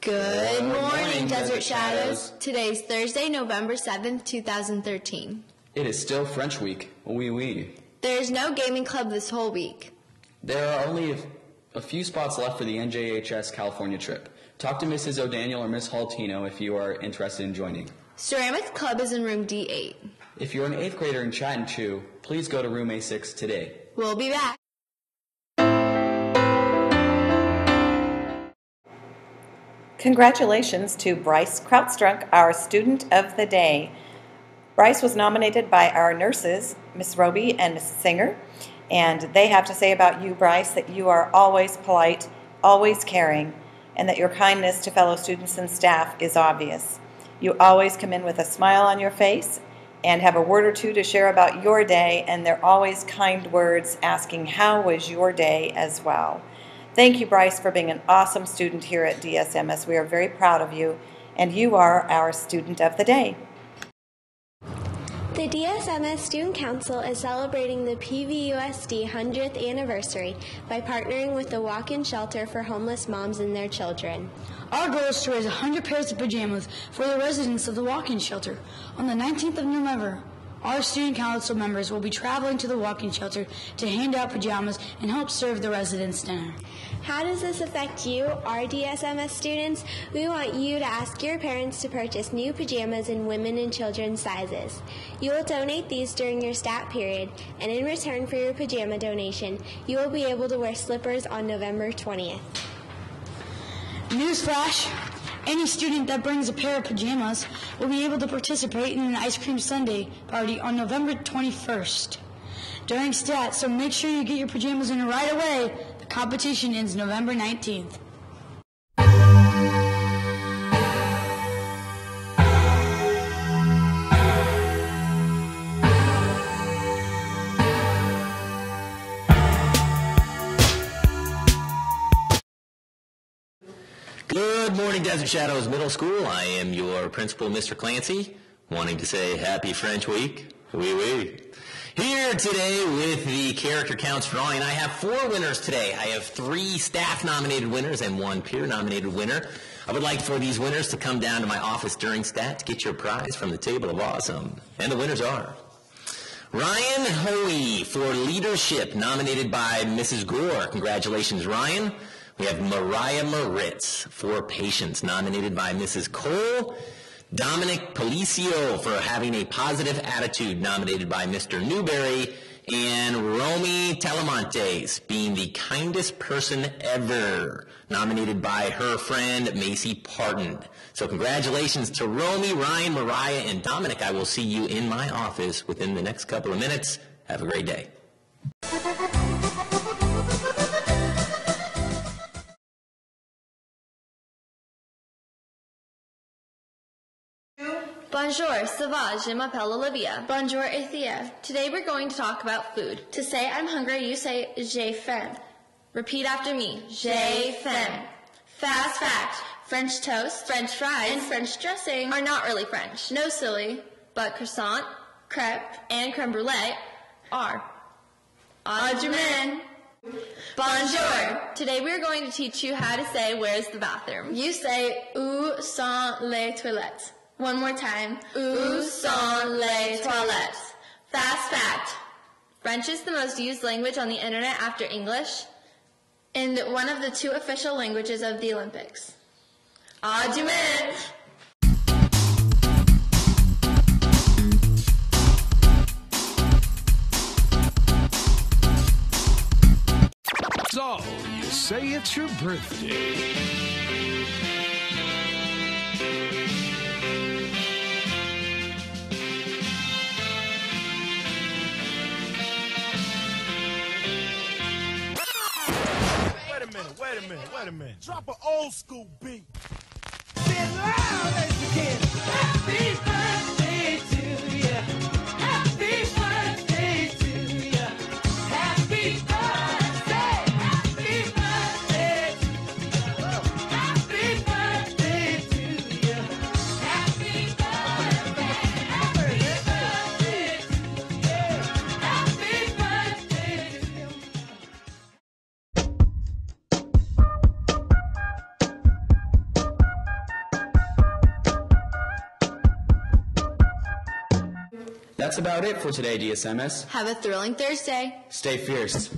Good morning, Desert Shadows. Today's Thursday, November 7th, 2013. It is still French week. Oui, oui. There is no gaming club this whole week. There are only a, a few spots left for the NJHS California trip. Talk to Mrs. O'Daniel or Miss Haltino if you are interested in joining. Ceramics Club is in room D8. If you're an eighth grader in Chat Chew, please go to room A6 today. We'll be back. Congratulations to Bryce Krautstrunk, our student of the day. Bryce was nominated by our nurses, Miss Roby and Miss Singer, and they have to say about you, Bryce, that you are always polite, always caring, and that your kindness to fellow students and staff is obvious. You always come in with a smile on your face and have a word or two to share about your day, and they're always kind words asking, How was your day as well? Thank you, Bryce, for being an awesome student here at DSMS. We are very proud of you, and you are our student of the day. The DSMS Student Council is celebrating the PVUSD 100th anniversary by partnering with the Walk In Shelter for Homeless Moms and Their Children. Our goal is to raise 100 pairs of pajamas for the residents of the walk-in shelter. On the 19th of November, our student council members will be traveling to the walk-in shelter to hand out pajamas and help serve the residents dinner. How does this affect you, our DSMS students? We want you to ask your parents to purchase new pajamas in women and children's sizes. You will donate these during your stat period, and in return for your pajama donation, you will be able to wear slippers on November 20th. Newsflash! Any student that brings a pair of pajamas will be able to participate in an ice cream sundae party on November 21st during STAT, so make sure you get your pajamas in right away. The competition ends November 19th. Good morning, Desert Shadows Middle School. I am your principal, Mr. Clancy, wanting to say happy French week. Oui, oui. Here today with the character counts drawing, I have four winners today. I have three staff nominated winners and one peer nominated winner. I would like for these winners to come down to my office during stat to get your prize from the table of awesome. And the winners are Ryan Hoey for leadership, nominated by Mrs. Gore. Congratulations, Ryan. We have Mariah Moritz for patience, nominated by Mrs. Cole. Dominic Policio for having a positive attitude, nominated by Mr. Newberry. And Romy Telemontes being the kindest person ever, nominated by her friend Macy Parton. So congratulations to Romy, Ryan, Mariah, and Dominic. I will see you in my office within the next couple of minutes. Have a great day. Bonjour, ça va? Je m'appelle Olivia. Bonjour, Ethia. Today we're going to talk about food. To say I'm hungry, you say j'ai faim. Repeat after me. J'ai faim. Fast fact. French toast, French fries, and French dressing are not really French. No silly, but croissant, crepe, and creme brulee are. Adjumen. Bonjour. Today we are going to teach you how to say where's the bathroom. You say où sont les toilettes. One more time. Où sont les toilettes? Fast fact. French is the most used language on the internet after English and one of the two official languages of the Olympics. Argument. So, you say it's your birthday. Minute, wait a minute, wait a minute. Drop an old school beat. Say it loud as you that's about it for today, DSMS. Have a thrilling Thursday. Stay fierce.